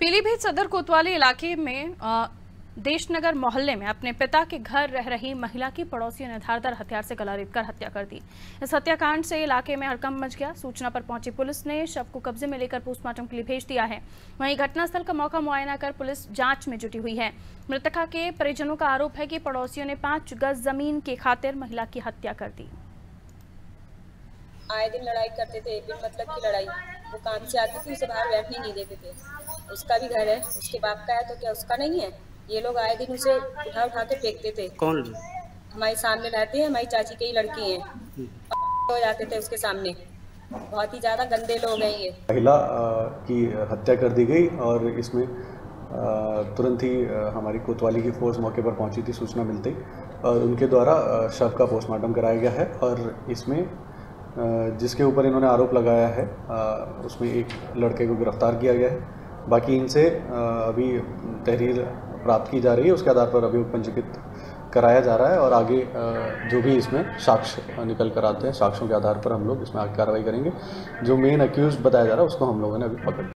पीलीभीत सदर कोतवाली इलाके में देशनगर मोहल्ले में अपने पिता के घर रह रही महिला की पड़ोसियों ने धारदार हथियार से गला रेत कर हत्या कर दी। इस हत्याकांड से इलाके में हड़कंप मच गया। सूचना पर पहुँची पुलिस ने शव को कब्जे में लेकर पोस्टमार्टम के लिए भेज दिया है। वहीं घटनास्थल का मौका मुआयना कर पुलिस जाँच में जुटी हुई है। मृतका के परिजनों का आरोप है कि पड़ोसियों ने पाँच गज ज़मीन के खातिर महिला की हत्या कर दी। आए दिन लड़ाई करते थे बिन मतलब की लड़ाई। वो काम से आती थी उसे बाहर बैठने नहीं देते थे। उसका भी घर है उसके बाप का है तो क्या उसका नहीं है? ये लोग आए दिन उसे उठा उठा के फेंकते थे। कौन हमारे सामने रहते हैं हमारी चाची के ही लड़की हैं। हो जाते थे उसके सामने। बहुत ही ज़्यादा गंदे लोग हैं ये। महिला की हत्या कर दी गई और इसमें तुरंत ही हमारी कोतवाली की फोर्स मौके पर पहुँची थी सूचना मिलते। और उनके द्वारा शव का पोस्टमार्टम कराया गया है और इसमें जिसके ऊपर इन्होंने आरोप लगाया है उसमें एक लड़के को गिरफ़्तार किया गया है। बाकी इनसे अभी तहरीर प्राप्त की जा रही है, उसके आधार पर अभी पंजीकृत कराया जा रहा है और आगे जो भी इसमें साक्ष्य निकल कर आते हैं, साक्ष्यों के आधार पर हम लोग इसमें आगे कार्रवाई करेंगे। जो मेन अक्यूज बताया जा रहा है, उसको हम लोगों ने अभी पकड़